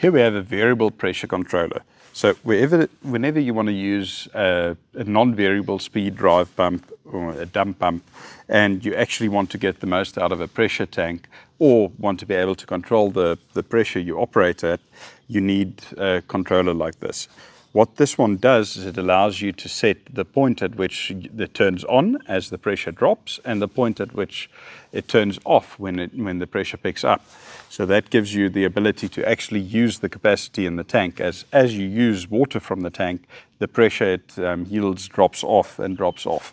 Here we have a variable pressure controller. So wherever, whenever you want to use a, a non-variable speed drive pump or a dump pump, and you actually want to get the most out of a pressure tank, or want to be able to control the, the pressure you operate at, you need a controller like this. What this one does is it allows you to set the point at which it turns on as the pressure drops and the point at which it turns off when, it, when the pressure picks up. So that gives you the ability to actually use the capacity in the tank. As, as you use water from the tank, the pressure it um, yields drops off and drops off.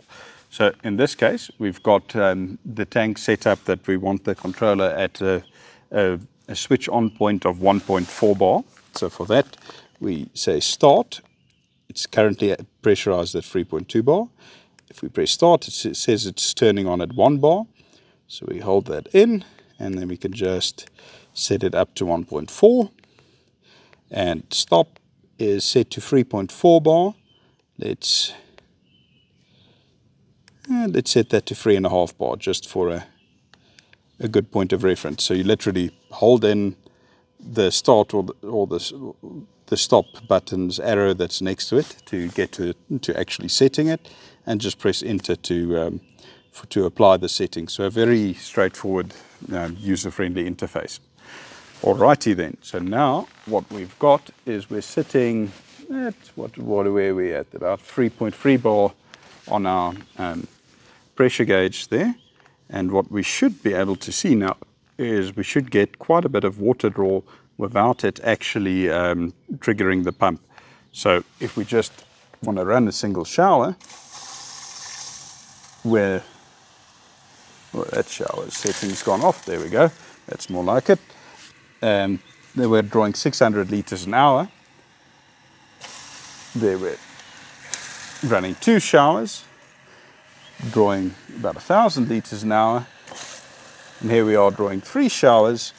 So in this case, we've got um, the tank set up that we want the controller at a, a, a switch on point of 1.4 bar. So for that, we say start. It's currently pressurized at 3.2 bar. If we press start, it says it's turning on at 1 bar. So we hold that in, and then we can just set it up to 1.4. And stop is set to 3.4 bar. Let's and let's set that to 3.5 bar just for a, a good point of reference. So you literally hold in the start or the, or the, the stop button's arrow that's next to it to get to, to actually setting it and just press enter to, um, for, to apply the setting. So a very straightforward um, user-friendly interface. Alrighty then, so now what we've got is we're sitting at, what, what are we at? About 3.3 bar on our um, pressure gauge there. And what we should be able to see now is we should get quite a bit of water draw without it actually um, triggering the pump. So if we just want to run a single shower, where well, that shower setting's gone off, there we go, that's more like it. Um, they were drawing 600 liters an hour. They were running two showers, drawing about a thousand liters an hour. And here we are drawing three showers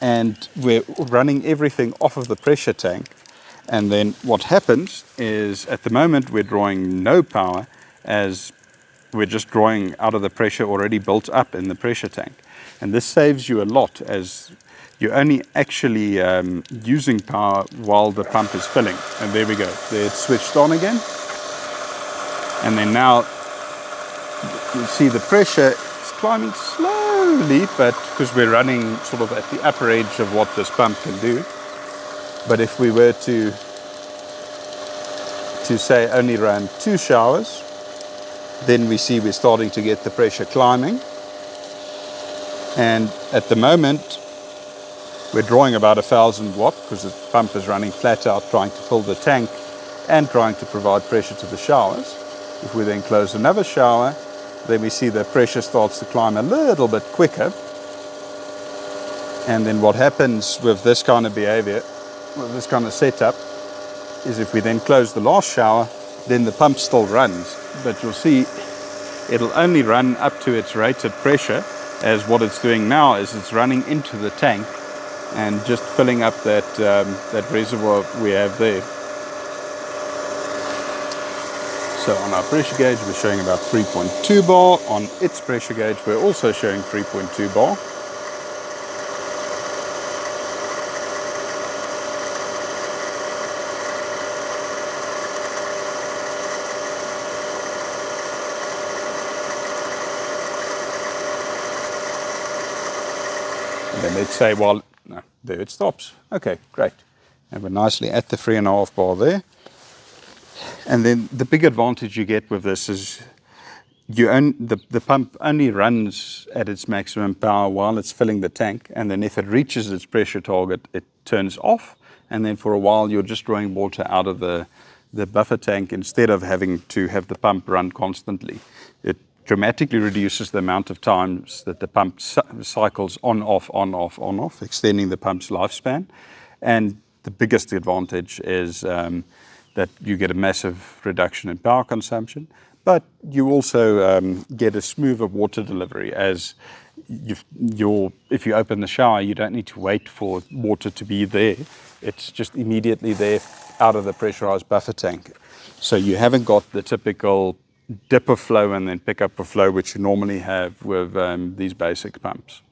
and we're running everything off of the pressure tank. And then what happens is at the moment we're drawing no power as we're just drawing out of the pressure already built up in the pressure tank. And this saves you a lot as you're only actually um, using power while the pump is filling. And there we go, there it's switched on again. And then now you see the pressure climbing slowly, but because we're running sort of at the upper edge of what this pump can do. But if we were to to say only run two showers, then we see we're starting to get the pressure climbing. And at the moment, we're drawing about a thousand watt because the pump is running flat out trying to fill the tank and trying to provide pressure to the showers. If we then close another shower, then we see the pressure starts to climb a little bit quicker. And then what happens with this kind of behavior, with this kind of setup, is if we then close the last shower, then the pump still runs. But you'll see it'll only run up to its rated pressure as what it's doing now is it's running into the tank and just filling up that, um, that reservoir we have there. So on our pressure gauge, we're showing about 3.2 bar. On its pressure gauge, we're also showing 3.2 bar. And then let's say, well, no, there it stops. Okay, great. And we're nicely at the three and a half bar there. And then the big advantage you get with this is you own, the, the pump only runs at its maximum power while it's filling the tank. And then if it reaches its pressure target, it turns off. And then for a while, you're just drawing water out of the, the buffer tank instead of having to have the pump run constantly. It dramatically reduces the amount of times that the pump cycles on, off, on, off, on, off, extending the pump's lifespan. And the biggest advantage is um, that you get a massive reduction in power consumption, but you also um, get a smoother water delivery as if you open the shower, you don't need to wait for water to be there. It's just immediately there out of the pressurized buffer tank. So you haven't got the typical dip of flow and then pick up flow, which you normally have with um, these basic pumps.